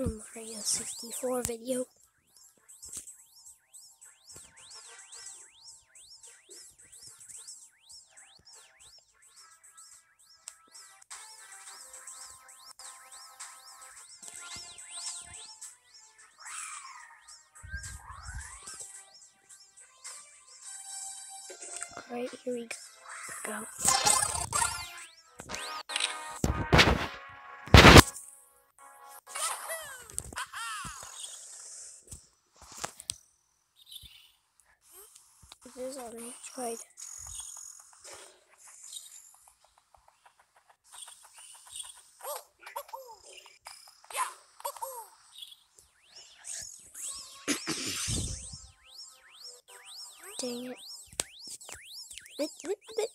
Mario 64 video. Alright, here we go. Is on. Dang it.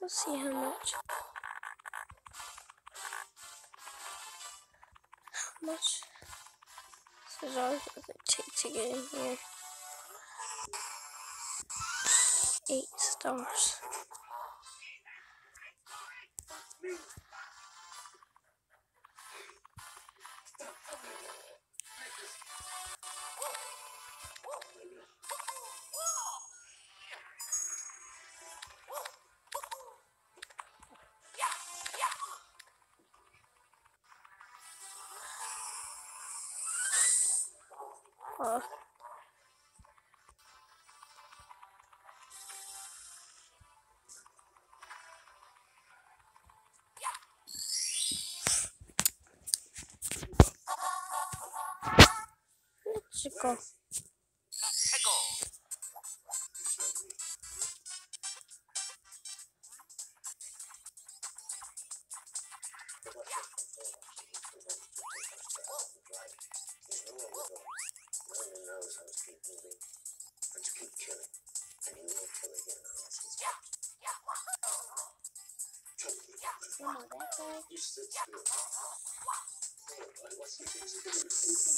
Let's see how much. How much does it take to get in here? Eight stars. Uh, let's go. You sit still. What's he thinks he can do?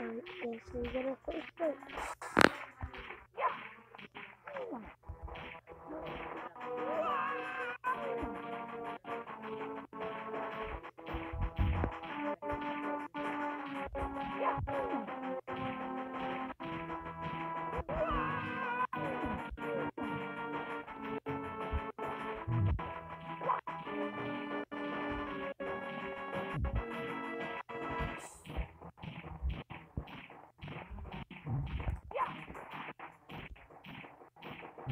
Um, yes, we get our first break.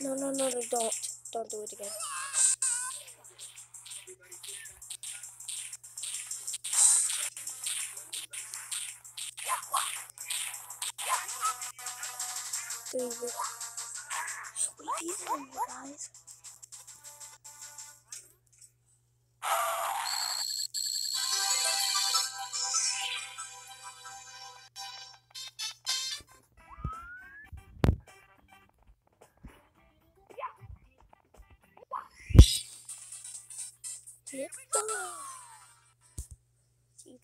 No, no, no, no, don't. Don't do it again.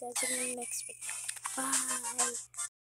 Guys in the next video. Bye.